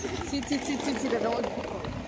Sì, sì, sì, sì, sì, vedo. Careful